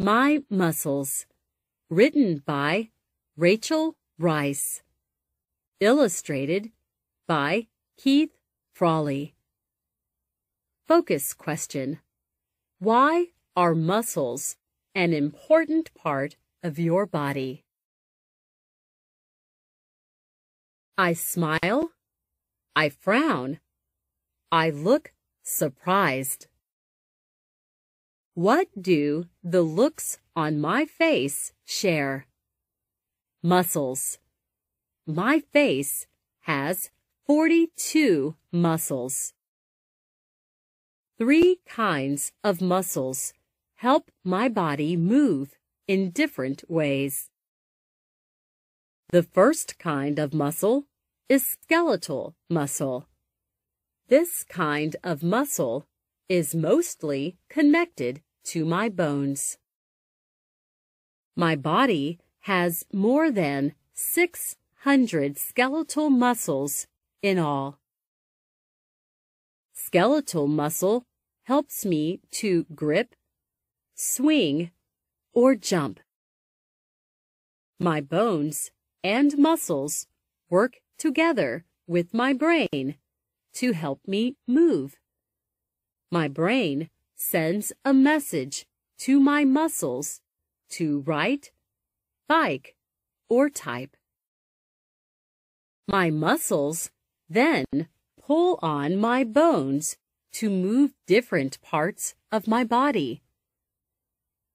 My Muscles. Written by Rachel Rice. Illustrated by Keith Frawley. Focus question. Why are muscles an important part of your body? I smile. I frown. I look surprised. What do the looks on my face share? Muscles. My face has 42 muscles. Three kinds of muscles help my body move in different ways. The first kind of muscle is skeletal muscle. This kind of muscle is mostly connected to my bones. My body has more than 600 skeletal muscles in all. Skeletal muscle helps me to grip, swing, or jump. My bones and muscles work together with my brain to help me move. My brain sends a message to my muscles to write, bike, or type. My muscles then pull on my bones to move different parts of my body.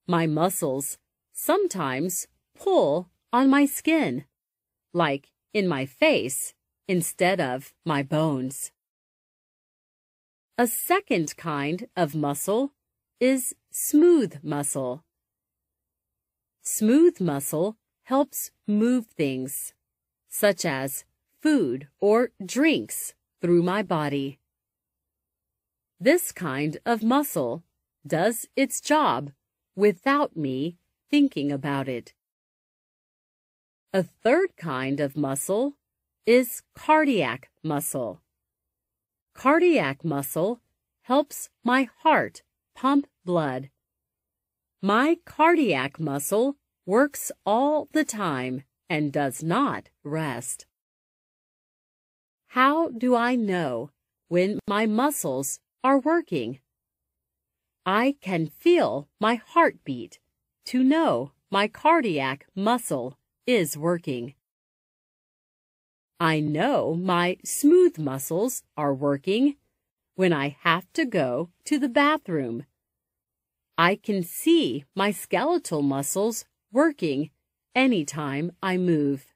My muscles sometimes pull on my skin, like in my face, instead of my bones. A second kind of muscle is smooth muscle. Smooth muscle helps move things, such as food or drinks, through my body. This kind of muscle does its job without me thinking about it. A third kind of muscle is cardiac muscle. Cardiac muscle helps my heart pump blood. My cardiac muscle works all the time and does not rest. How do I know when my muscles are working? I can feel my heartbeat to know my cardiac muscle is working. I know my smooth muscles are working when I have to go to the bathroom. I can see my skeletal muscles working anytime I move.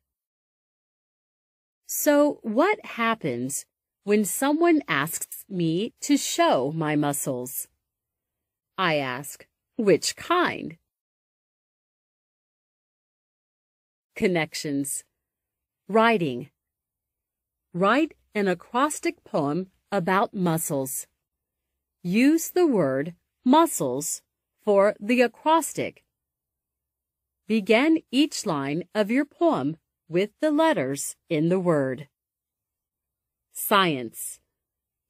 So what happens when someone asks me to show my muscles? I ask, which kind? Connections. Writing. Write an acrostic poem about muscles. Use the word muscles for the acrostic. Begin each line of your poem with the letters in the word. Science.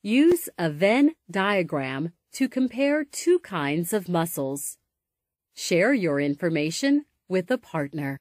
Use a Venn diagram to compare two kinds of muscles. Share your information with a partner.